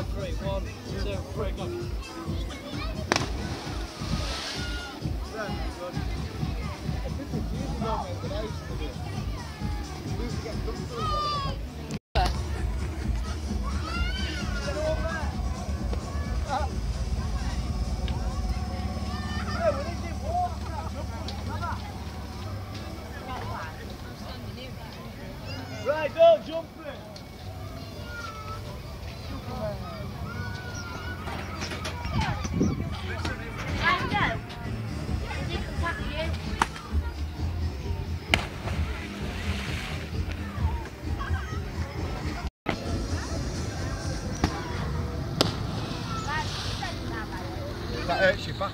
One, three, one, two, three, go. Right, go, jump 哎，许放。